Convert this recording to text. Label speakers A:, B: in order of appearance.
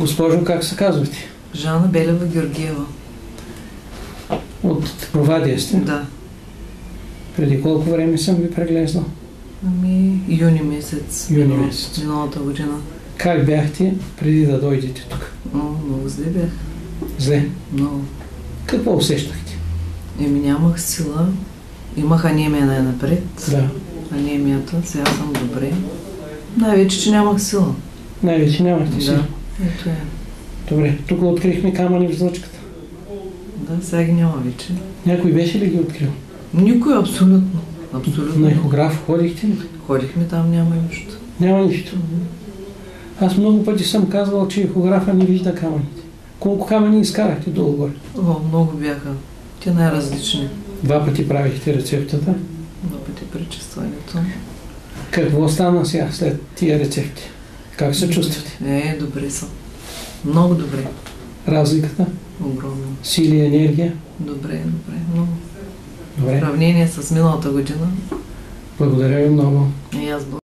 A: Госпожо, как се казвате?
B: Жана Белева Георгиева.
A: От Провадия сте?
B: Да.
A: Преди колко време съм ви преглеждал?
B: Ами, юни месец.
A: Юни
B: минал-
A: месец.
B: Миналата година.
A: Как бяхте преди да дойдете тук?
B: О, много зле бях.
A: Зле.
B: Много.
A: Какво усещахте?
B: Еми нямах сила. Имах анемия най-напред.
A: Да.
B: Анемията. Сега съм добре. Най-вече, че нямах сила.
A: Най-вече нямахте си.
B: Да. Ето е.
A: Добре, тук открихме камъни в жлъчката.
B: Да, сега ги няма вече.
A: Някой беше ли ги открил?
B: Никой абсолютно. Абсолютно.
A: На ехограф ходихте ли?
B: Ходихме там, няма нищо.
A: Няма нищо. Аз много пъти съм казвал, че ехографа не вижда камъните. Колко камъни изкарахте долу-горе?
B: О, много бяха. Те най-различни.
A: Два пъти правихте рецептата.
B: Два пъти пречистването.
A: Какво стана сега след тия рецепти? Как се чувствате?
B: Е, добре съм. Много добре.
A: Разликата?
B: Огромно.
A: Сили, енергия?
B: Добре, добре. Много. В
A: Добре.
B: сравнение с миналата година.
A: Благодаря ви много.
B: И аз благодаря.